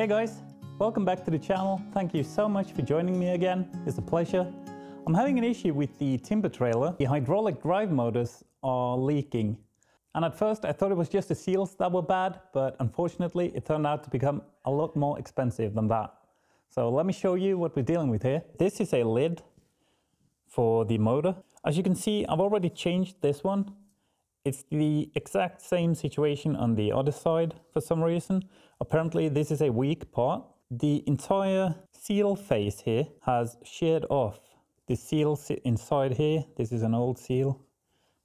Hey guys, welcome back to the channel. Thank you so much for joining me again. It's a pleasure. I'm having an issue with the timber trailer. The hydraulic drive motors are leaking. And at first I thought it was just the seals that were bad, but unfortunately it turned out to become a lot more expensive than that. So let me show you what we're dealing with here. This is a lid for the motor. As you can see, I've already changed this one. It's the exact same situation on the other side for some reason. Apparently this is a weak part. The entire seal face here has sheared off. The seal inside here, this is an old seal,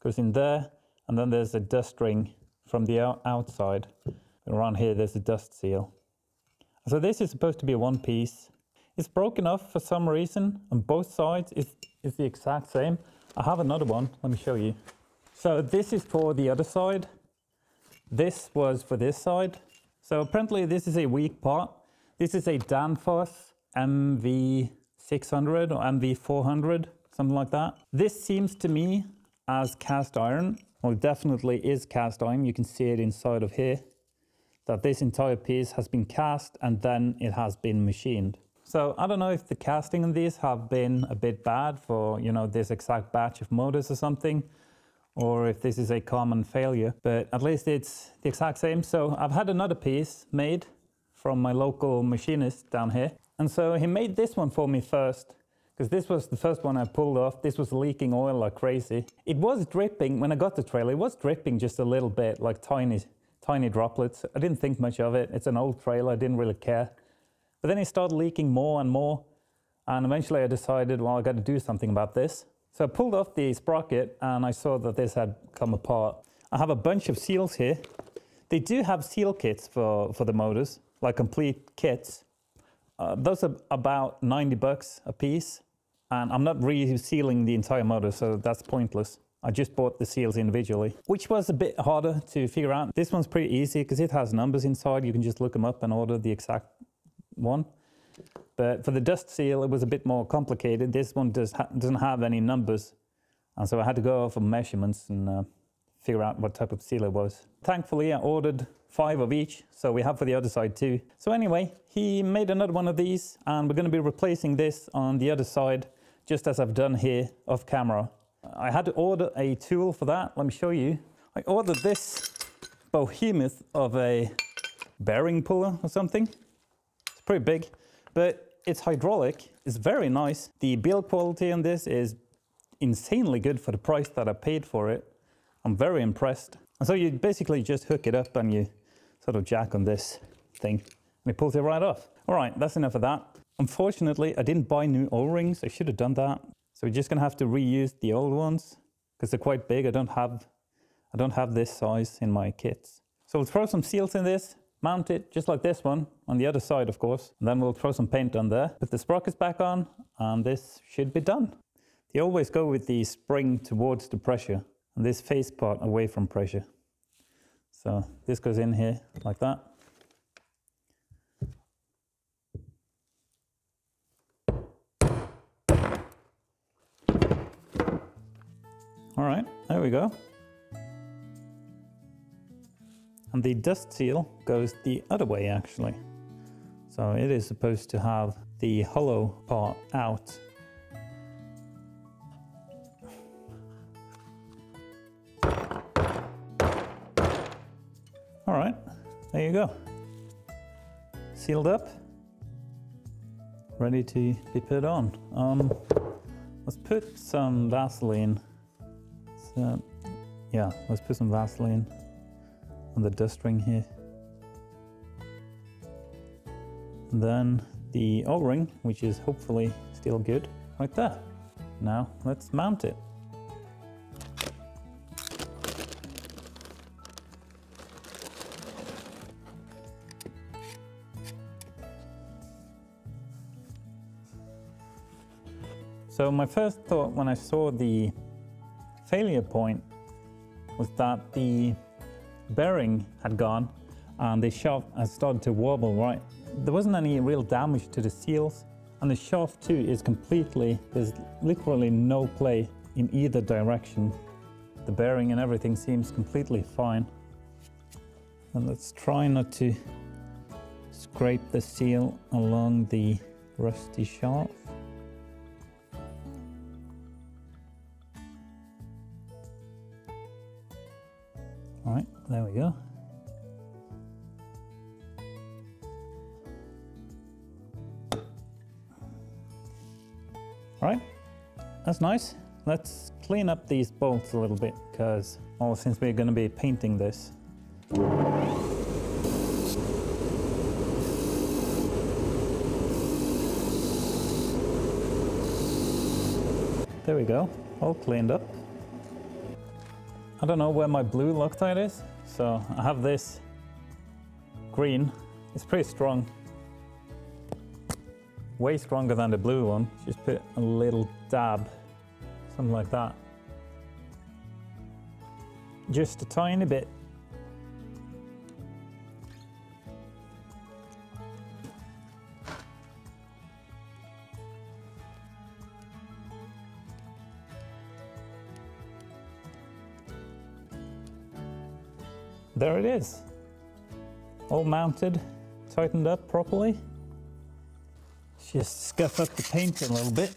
goes in there, and then there's a dust ring from the outside. Around here there's a dust seal. So this is supposed to be one piece. It's broken off for some reason on both sides. It's, the exact same. I have another one, let me show you. So this is for the other side. This was for this side. So apparently this is a weak part. This is a Danfoss MV600 or MV400, something like that. This seems to me as cast iron. Well, definitely is cast iron. You can see it inside of here. That this entire piece has been cast and then it has been machined. So I don't know if the casting on these have been a bit bad for, you know, this exact batch of motors or something or if this is a common failure, but at least it's the exact same. So I've had another piece made from my local machinist down here. And so he made this one for me first, because this was the first one I pulled off. This was leaking oil like crazy. It was dripping when I got the trailer. It was dripping just a little bit, like tiny, tiny droplets. I didn't think much of it. It's an old trailer. I didn't really care. But then it started leaking more and more. And eventually I decided, well, I got to do something about this. So I pulled off the sprocket and I saw that this had come apart. I have a bunch of seals here. They do have seal kits for, for the motors, like complete kits. Uh, those are about 90 bucks a piece. And I'm not resealing the entire motor, so that's pointless. I just bought the seals individually, which was a bit harder to figure out. This one's pretty easy because it has numbers inside. You can just look them up and order the exact one. But for the dust seal, it was a bit more complicated. This one does ha doesn't have any numbers. And so I had to go for measurements and uh, figure out what type of seal it was. Thankfully, I ordered five of each, so we have for the other side too. So anyway, he made another one of these, and we're going to be replacing this on the other side, just as I've done here off camera. I had to order a tool for that. Let me show you. I ordered this behemoth of a bearing puller or something. It's pretty big but it's hydraulic. It's very nice. The build quality on this is insanely good for the price that I paid for it. I'm very impressed. And so you basically just hook it up and you sort of jack on this thing and it pulls it right off. All right, that's enough of that. Unfortunately, I didn't buy new O-rings. I should have done that. So we're just gonna have to reuse the old ones because they're quite big. I don't have, I don't have this size in my kits. So we'll throw some seals in this mount it just like this one on the other side, of course. And then we'll throw some paint on there, put the sprockets back on, and this should be done. They always go with the spring towards the pressure and this face part away from pressure. So this goes in here like that. All right, there we go. And the dust seal goes the other way actually. So it is supposed to have the hollow part out. All right, there you go. Sealed up, ready to be put on. Um, let's put some Vaseline. So, yeah, let's put some Vaseline on the dust ring here. And then the O-ring, which is hopefully still good, like that. Now let's mount it. So my first thought when I saw the failure point was that the bearing had gone and the shaft had started to wobble, right? There wasn't any real damage to the seals and the shaft too is completely, there's literally no play in either direction. The bearing and everything seems completely fine. And let's try not to scrape the seal along the rusty shaft. Right, there we go. All right, that's nice. Let's clean up these bolts a little bit because, well, oh, since we're going to be painting this, There we go, all cleaned up. I don't know where my blue Loctite is, so I have this green. It's pretty strong. Way stronger than the blue one. Just put a little dab, something like that. Just a tiny bit. There it is. All mounted, tightened up properly. Just scuff up the paint a little bit.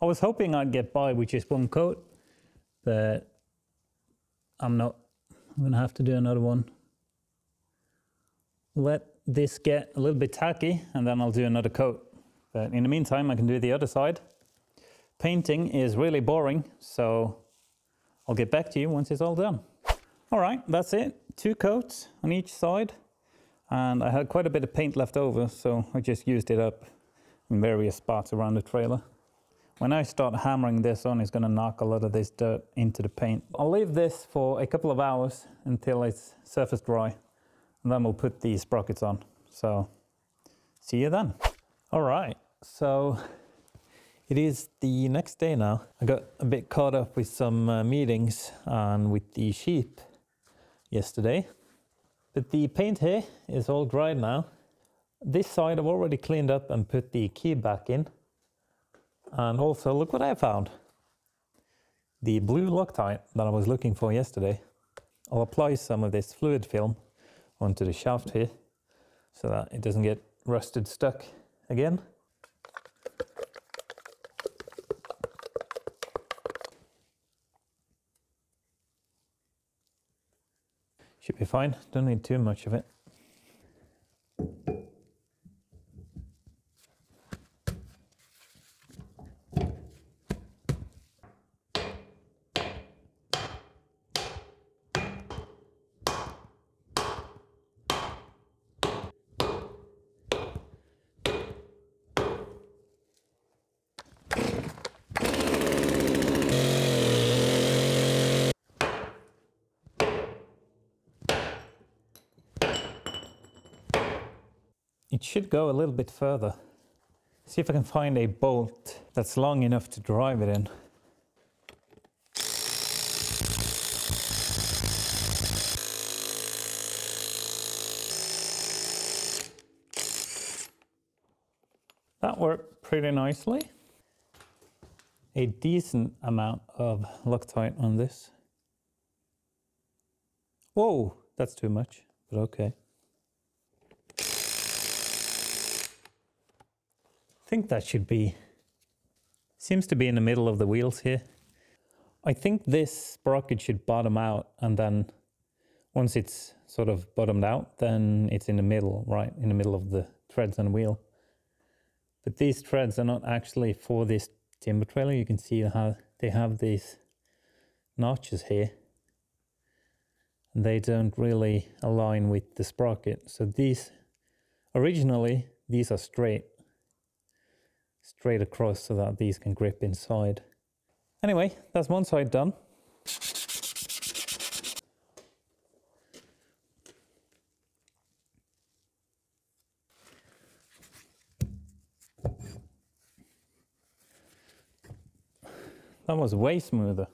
I was hoping I'd get by with just one coat, but I'm not. I'm gonna have to do another one. Let this get a little bit tacky and then I'll do another coat. But in the meantime, I can do the other side. Painting is really boring, so I'll get back to you once it's all done. All right, that's it. Two coats on each side. And I had quite a bit of paint left over, so I just used it up in various spots around the trailer. When I start hammering this on, it's going to knock a lot of this dirt into the paint. I'll leave this for a couple of hours until it's surface dry, and then we'll put the sprockets on. So, see you then. All right, so it is the next day now. I got a bit caught up with some uh, meetings and with the sheep yesterday. But the paint here is all dried now. This side I've already cleaned up and put the key back in. And also, look what I found. The blue Loctite that I was looking for yesterday. I'll apply some of this fluid film onto the shaft here so that it doesn't get rusted stuck again. Should be fine, don't need too much of it. It should go a little bit further. See if I can find a bolt that's long enough to drive it in. That worked pretty nicely. A decent amount of Loctite on this. Whoa, that's too much, but okay. Think that should be, seems to be in the middle of the wheels here. I think this sprocket should bottom out and then once it's sort of bottomed out, then it's in the middle, right, in the middle of the threads and wheel. But these threads are not actually for this timber trailer. You can see how they have these notches here. And they don't really align with the sprocket. So these, originally, these are straight straight across so that these can grip inside. Anyway, that's one side done. That was way smoother.